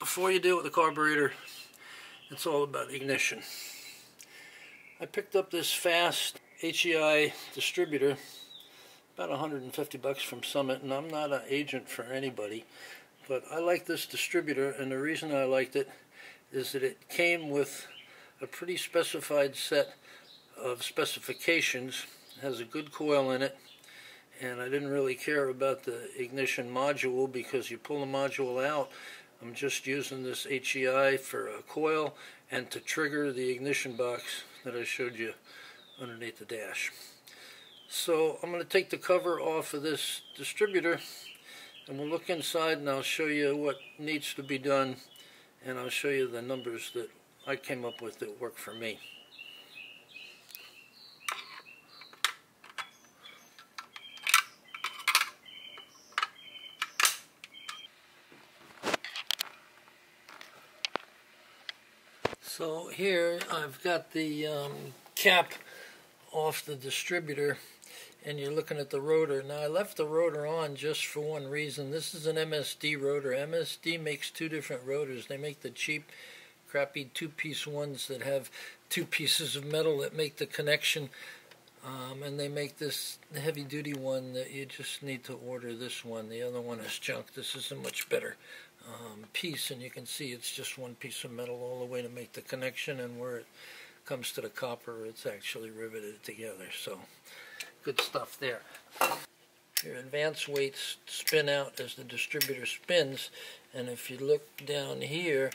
before you deal with the carburetor, it's all about ignition. I picked up this fast HEI distributor, about 150 bucks from Summit, and I'm not an agent for anybody, but I like this distributor, and the reason I liked it is that it came with a pretty specified set of specifications, it has a good coil in it, and I didn't really care about the ignition module because you pull the module out I'm just using this HEI for a coil and to trigger the ignition box that I showed you underneath the dash. So I'm going to take the cover off of this distributor and we'll look inside and I'll show you what needs to be done and I'll show you the numbers that I came up with that work for me. So here I've got the um, cap off the distributor and you're looking at the rotor. Now I left the rotor on just for one reason. This is an MSD rotor. MSD makes two different rotors. They make the cheap crappy two-piece ones that have two pieces of metal that make the connection um, and they make this heavy-duty one that you just need to order this one. The other one is junk. This is a much better um, piece and you can see it's just one piece of metal all the way to make the connection and where it comes to the copper it's actually riveted together so good stuff there. Your advance weights spin out as the distributor spins and if you look down here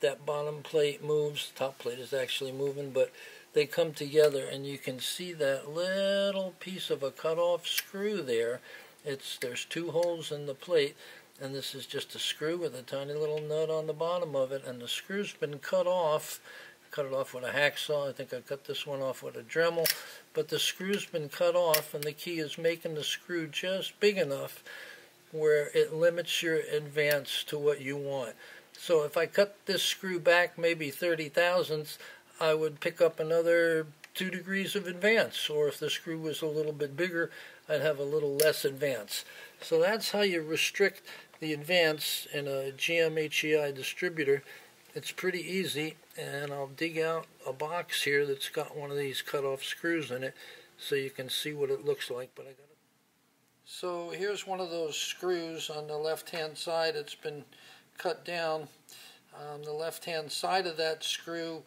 that bottom plate moves top plate is actually moving but they come together and you can see that little piece of a cut off screw there. It's there's two holes in the plate and this is just a screw with a tiny little nut on the bottom of it. And the screw's been cut off. Cut it off with a hacksaw. I think I cut this one off with a Dremel. But the screw's been cut off and the key is making the screw just big enough where it limits your advance to what you want. So if I cut this screw back maybe 30 thousandths I would pick up another two degrees of advance. Or if the screw was a little bit bigger I'd have a little less advance. So that's how you restrict the Advance in a GMHEI distributor, it's pretty easy and I'll dig out a box here that's got one of these cut off screws in it so you can see what it looks like but I got. So here's one of those screws on the left hand side it's been cut down on the left hand side of that screw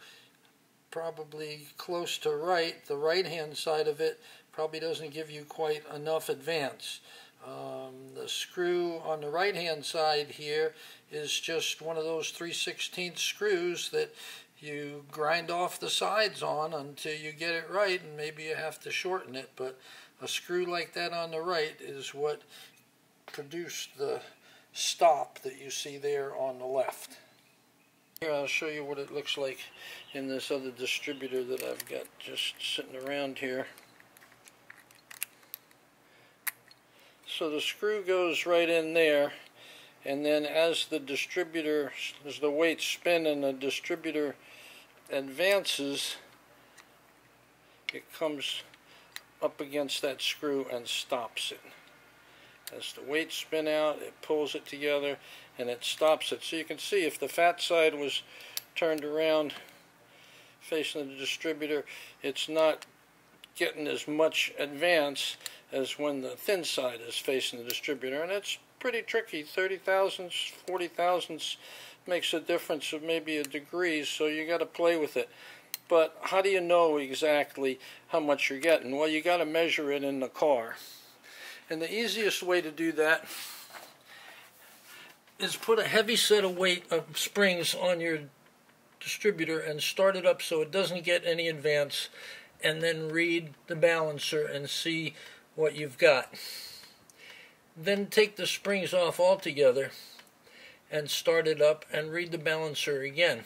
probably close to right the right hand side of it probably doesn't give you quite enough advance um, the screw on the right hand side here is just one of those 3 16 screws that you grind off the sides on until you get it right and maybe you have to shorten it but a screw like that on the right is what produced the stop that you see there on the left. Here I'll show you what it looks like in this other distributor that I've got just sitting around here. So the screw goes right in there and then as the distributor as the weights spin and the distributor advances it comes up against that screw and stops it. As the weights spin out it pulls it together and it stops it. So you can see if the fat side was turned around facing the distributor it's not getting as much advance as when the thin side is facing the distributor. And it's pretty tricky. 30 thousandths, 40 thousandths makes a difference of maybe a degree, so you got to play with it. But how do you know exactly how much you're getting? Well, you got to measure it in the car. And the easiest way to do that is put a heavy set of weight of springs on your distributor and start it up so it doesn't get any advance and then read the balancer and see what you've got. Then take the springs off altogether and start it up and read the balancer again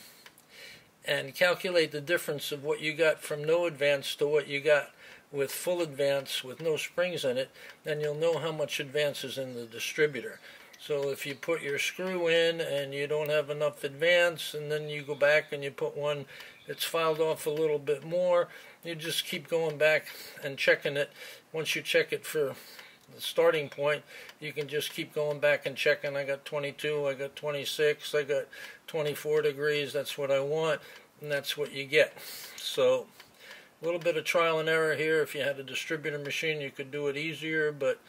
and calculate the difference of what you got from no advance to what you got with full advance with no springs in it, then you'll know how much advance is in the distributor. So if you put your screw in and you don't have enough advance and then you go back and you put one that's filed off a little bit more, you just keep going back and checking it. Once you check it for the starting point. You can just keep going back and checking. I got 22, I got 26, I got 24 degrees. That's what I want, and that's what you get. So a little bit of trial and error here. If you had a distributor machine, you could do it easier, but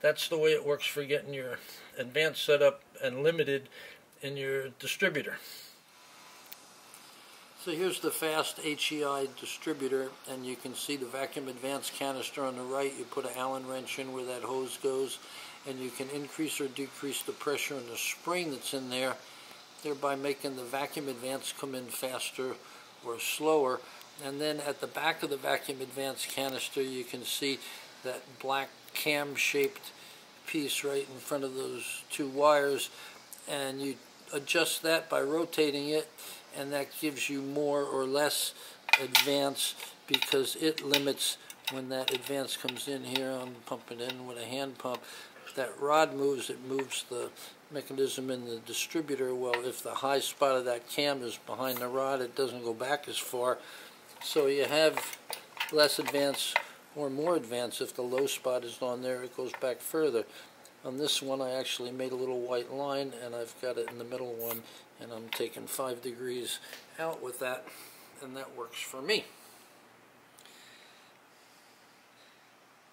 that's the way it works for getting your advanced setup and limited in your distributor. So here's the fast HEI distributor, and you can see the vacuum advance canister on the right. You put an Allen wrench in where that hose goes, and you can increase or decrease the pressure in the spring that's in there, thereby making the vacuum advance come in faster or slower. And then at the back of the vacuum advance canister, you can see that black cam-shaped piece right in front of those two wires, and you adjust that by rotating it and that gives you more or less advance because it limits when that advance comes in here, I'm pumping in with a hand pump, that rod moves, it moves the mechanism in the distributor. Well, if the high spot of that cam is behind the rod, it doesn't go back as far. So you have less advance or more advance. If the low spot is on there, it goes back further. On this one, I actually made a little white line, and I've got it in the middle one, and I'm taking 5 degrees out with that, and that works for me.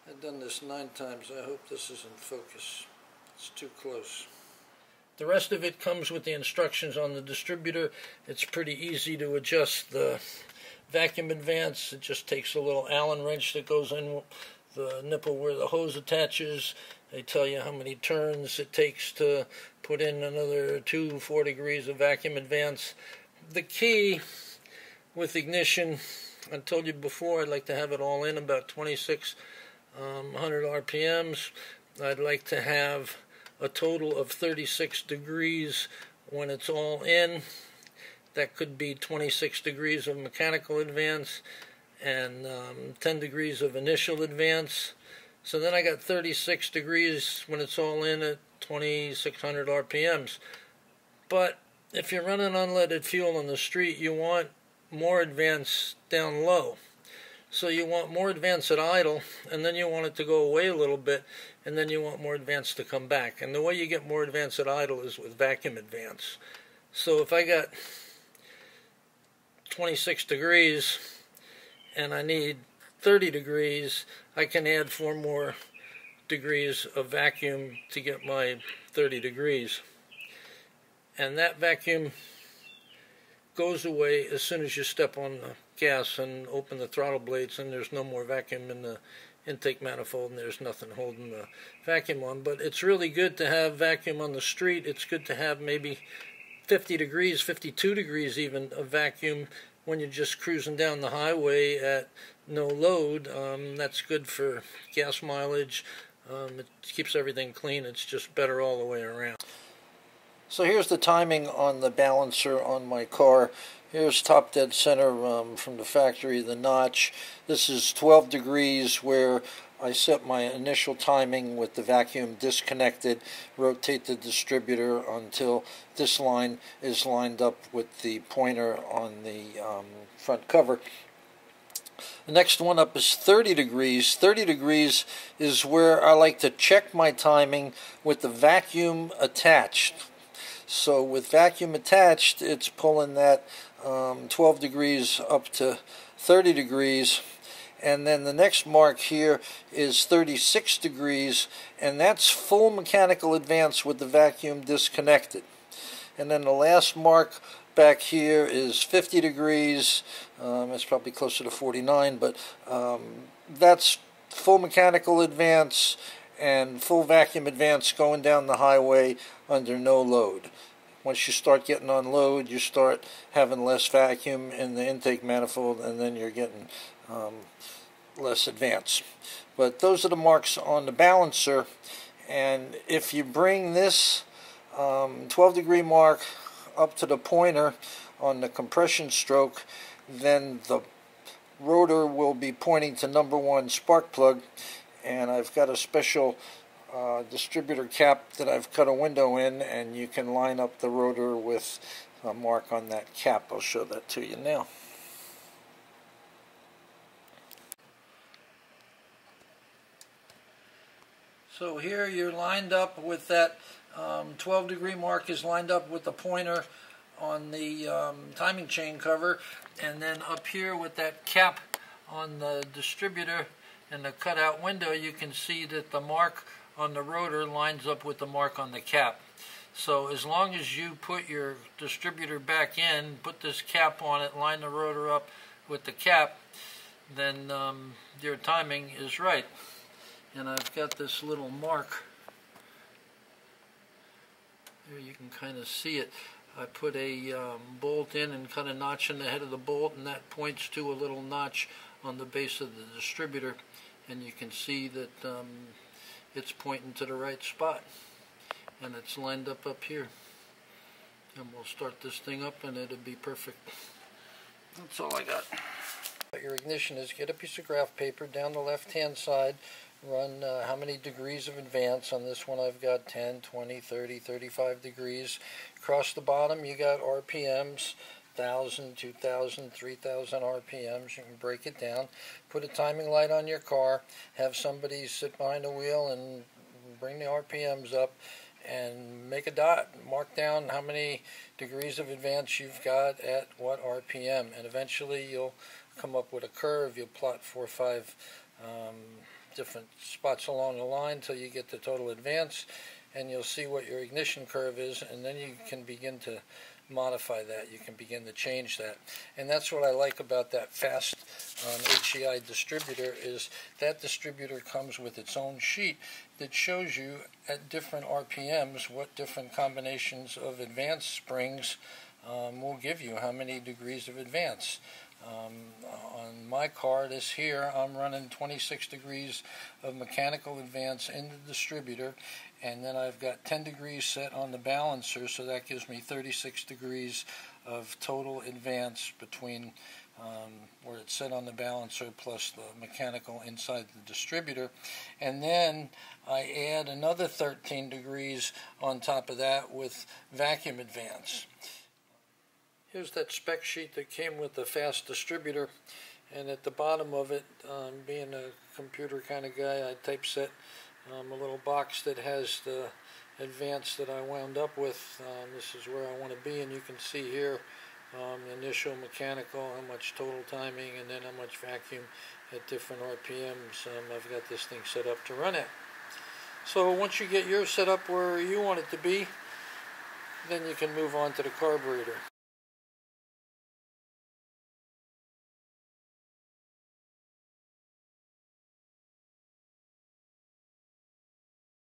I've done this nine times. I hope this is in focus. It's too close. The rest of it comes with the instructions on the distributor. It's pretty easy to adjust the vacuum advance. It just takes a little Allen wrench that goes in the nipple where the hose attaches. They tell you how many turns it takes to put in another two, four degrees of vacuum advance. The key with ignition, I told you before, I'd like to have it all in about 2600 um, RPMs. I'd like to have a total of 36 degrees when it's all in. That could be 26 degrees of mechanical advance and um, 10 degrees of initial advance. So then I got 36 degrees when it's all in at 2600 RPMs. But if you're running unleaded fuel on the street, you want more advance down low. So you want more advance at idle, and then you want it to go away a little bit, and then you want more advance to come back. And the way you get more advance at idle is with vacuum advance. So if I got 26 degrees and I need 30 degrees, I can add four more degrees of vacuum to get my 30 degrees. And that vacuum goes away as soon as you step on the gas and open the throttle blades and there's no more vacuum in the intake manifold and there's nothing holding the vacuum on. But it's really good to have vacuum on the street. It's good to have maybe 50 degrees, 52 degrees even of vacuum when you're just cruising down the highway at no load. Um, that's good for gas mileage. Um, it keeps everything clean. It's just better all the way around. So here's the timing on the balancer on my car. Here's top dead center um, from the factory, the notch. This is 12 degrees where I set my initial timing with the vacuum disconnected, rotate the distributor until this line is lined up with the pointer on the um, front cover. The next one up is 30 degrees. 30 degrees is where I like to check my timing with the vacuum attached. So with vacuum attached, it's pulling that um, 12 degrees up to 30 degrees and then the next mark here is 36 degrees and that's full mechanical advance with the vacuum disconnected. And then the last mark back here is 50 degrees um, it's probably closer to 49 but um, that's full mechanical advance and full vacuum advance going down the highway under no load. Once you start getting on load you start having less vacuum in the intake manifold and then you're getting um, less advanced. But those are the marks on the balancer. And if you bring this um, 12 degree mark up to the pointer on the compression stroke, then the rotor will be pointing to number one spark plug. And I've got a special uh, distributor cap that I've cut a window in, and you can line up the rotor with a mark on that cap. I'll show that to you now. So here you're lined up with that um, 12 degree mark is lined up with the pointer on the um, timing chain cover and then up here with that cap on the distributor and the cutout window you can see that the mark on the rotor lines up with the mark on the cap. So as long as you put your distributor back in, put this cap on it, line the rotor up with the cap, then um, your timing is right. And I've got this little mark. There you can kind of see it. I put a um, bolt in and cut a notch in the head of the bolt and that points to a little notch on the base of the distributor. And you can see that um, it's pointing to the right spot. And it's lined up up here. And we'll start this thing up and it'll be perfect. That's all I got. Your ignition is get a piece of graph paper down the left hand side run uh, how many degrees of advance on this one I've got 10 20 30 35 degrees across the bottom you got RPMs 1,000, 2,000, 3,000 RPMs. You can break it down. Put a timing light on your car. Have somebody sit behind the wheel and bring the RPMs up and make a dot. Mark down how many degrees of advance you've got at what RPM. And eventually you'll come up with a curve. You'll plot four or five um, different spots along the line until you get the total advance. And you'll see what your ignition curve is. And then you can begin to modify that. You can begin to change that. And that's what I like about that fast um, HEI distributor is that distributor comes with its own sheet that shows you at different RPMs what different combinations of advance springs um, will give you, how many degrees of advance. Um, on my car, this here, I'm running 26 degrees of mechanical advance in the distributor, and then I've got 10 degrees set on the balancer, so that gives me 36 degrees of total advance between um, where it's set on the balancer plus the mechanical inside the distributor. And then I add another 13 degrees on top of that with vacuum advance. Here's that spec sheet that came with the fast distributor and at the bottom of it, um, being a computer kind of guy, I typeset um, a little box that has the advance that I wound up with. Um, this is where I want to be and you can see here um, initial mechanical, how much total timing and then how much vacuum at different RPMs um, I've got this thing set up to run at. So once you get yours set up where you want it to be, then you can move on to the carburetor.